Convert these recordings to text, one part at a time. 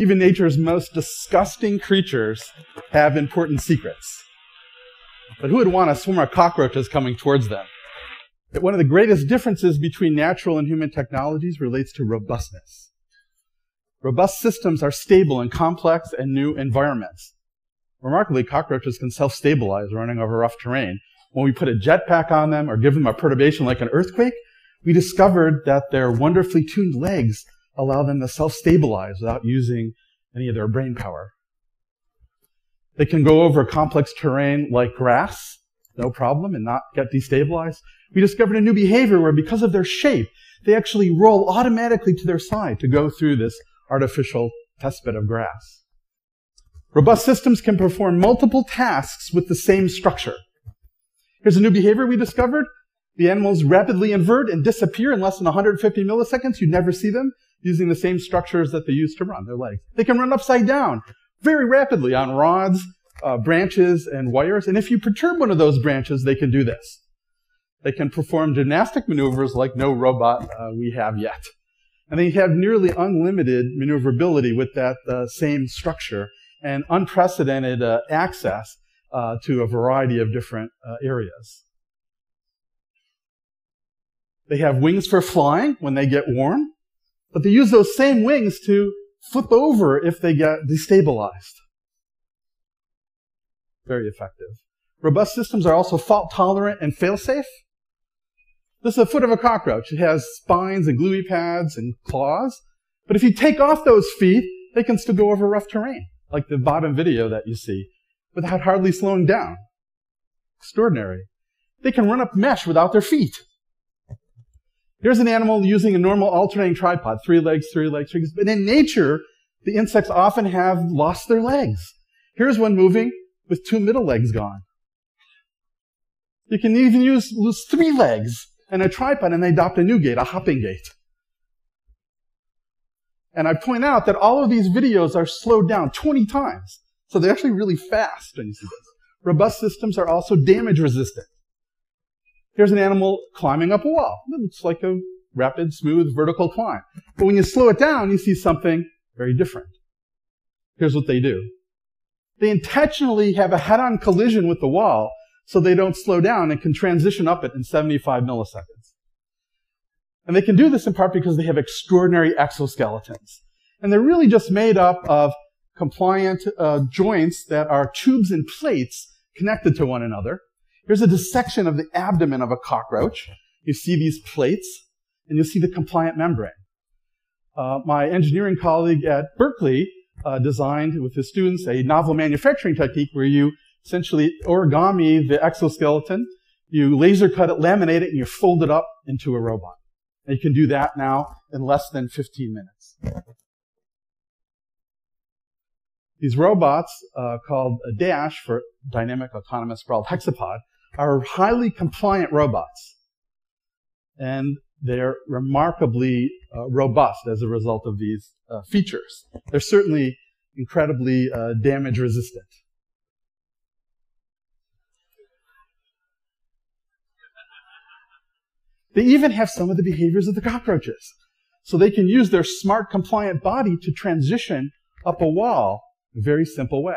Even nature's most disgusting creatures have important secrets. But who would want a swarm of cockroaches coming towards them? One of the greatest differences between natural and human technologies relates to robustness. Robust systems are stable in complex and new environments. Remarkably, cockroaches can self-stabilize running over rough terrain. When we put a jetpack on them or give them a perturbation like an earthquake, we discovered that their wonderfully tuned legs allow them to self-stabilize without using any of their brain power. They can go over complex terrain like grass, no problem, and not get destabilized. We discovered a new behavior where because of their shape, they actually roll automatically to their side to go through this artificial testbed of grass. Robust systems can perform multiple tasks with the same structure. Here's a new behavior we discovered. The animals rapidly invert and disappear in less than 150 milliseconds. You never see them using the same structures that they use to run, their legs. They can run upside down very rapidly on rods, uh, branches, and wires. And if you perturb one of those branches, they can do this. They can perform gymnastic maneuvers like no robot uh, we have yet. And they have nearly unlimited maneuverability with that uh, same structure and unprecedented uh, access uh, to a variety of different uh, areas. They have wings for flying when they get warm, but they use those same wings to flip over if they get destabilized. Very effective. Robust systems are also fault tolerant and fail safe. This is the foot of a cockroach. It has spines and gluey pads and claws. But if you take off those feet, they can still go over rough terrain, like the bottom video that you see, without hardly slowing down. Extraordinary. They can run up mesh without their feet. Here's an animal using a normal alternating tripod, three legs, three legs, three legs. But in nature, the insects often have lost their legs. Here's one moving with two middle legs gone. You can even use, use three legs and a tripod and they adopt a new gait, a hopping gait. And I point out that all of these videos are slowed down 20 times. So they're actually really fast when you see this. Robust systems are also damage resistant. Here's an animal climbing up a wall. It looks like a rapid, smooth, vertical climb. But when you slow it down, you see something very different. Here's what they do. They intentionally have a head-on collision with the wall so they don't slow down and can transition up it in 75 milliseconds. And they can do this in part because they have extraordinary exoskeletons. And they're really just made up of compliant uh, joints that are tubes and plates connected to one another. Here's a dissection of the abdomen of a cockroach. You see these plates, and you see the compliant membrane. Uh, my engineering colleague at Berkeley uh, designed with his students a novel manufacturing technique where you essentially origami the exoskeleton, you laser cut it, laminate it, and you fold it up into a robot. And you can do that now in less than 15 minutes. These robots, uh, called a DASH for Dynamic Autonomous Sprawled Hexapod, are highly compliant robots. And they're remarkably uh, robust as a result of these uh, features. They're certainly incredibly uh, damage resistant. They even have some of the behaviors of the cockroaches. So they can use their smart, compliant body to transition up a wall in a very simple way.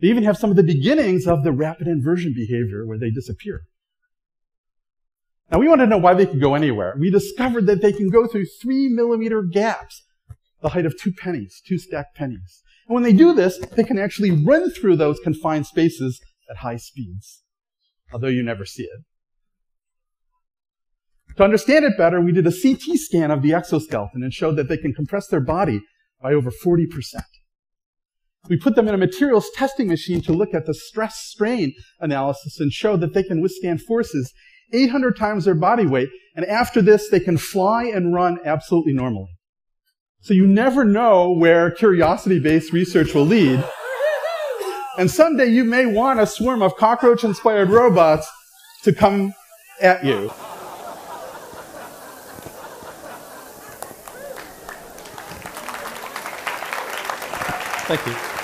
They even have some of the beginnings of the rapid inversion behavior where they disappear. Now we want to know why they can go anywhere. We discovered that they can go through three millimeter gaps, the height of two pennies, two stacked pennies. And when they do this, they can actually run through those confined spaces at high speeds, although you never see it. To understand it better, we did a CT scan of the exoskeleton and showed that they can compress their body by over 40%. We put them in a materials testing machine to look at the stress strain analysis and show that they can withstand forces 800 times their body weight. And after this, they can fly and run absolutely normally. So you never know where curiosity-based research will lead. And someday you may want a swarm of cockroach-inspired robots to come at you. Thank you.